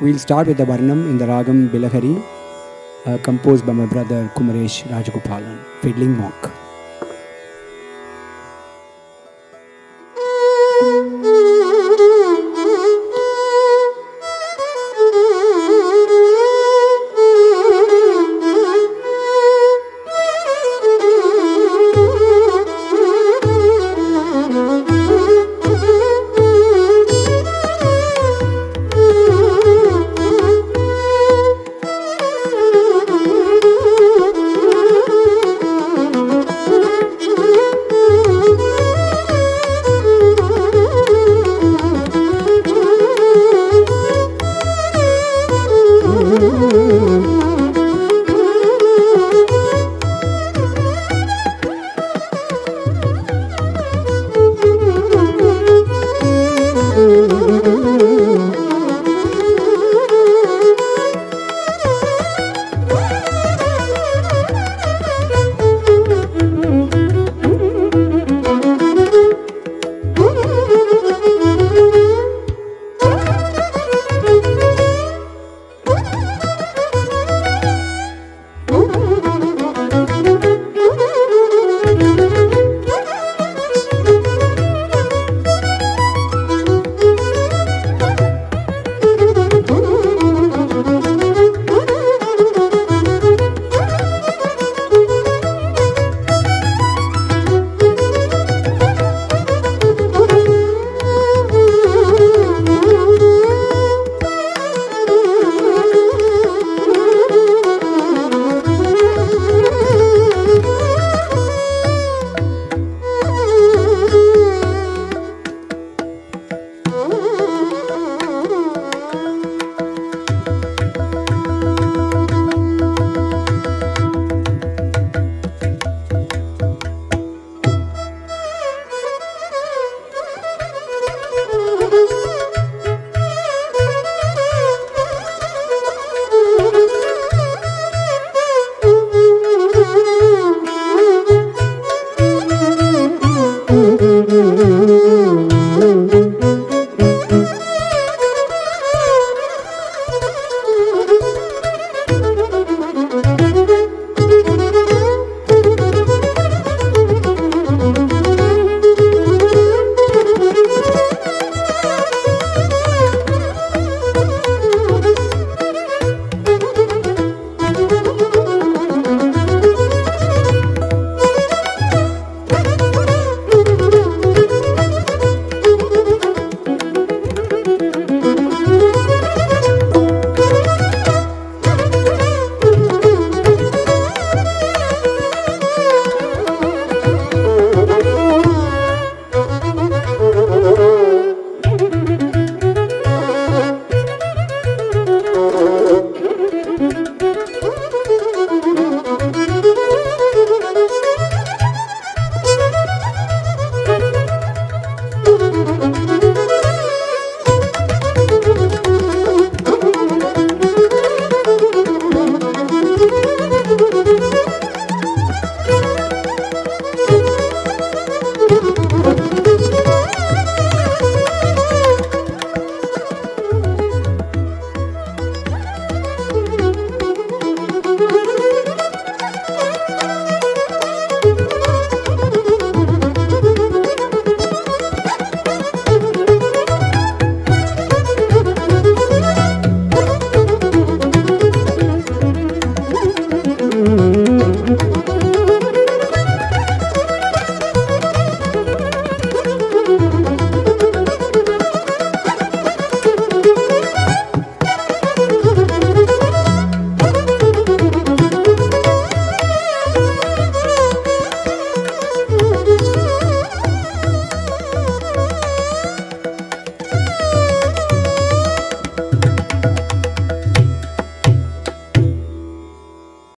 We'll start with the Varnam in the Ragam Bilahari, uh, composed by my brother Kumaresh Rajagopalan, fiddling monk.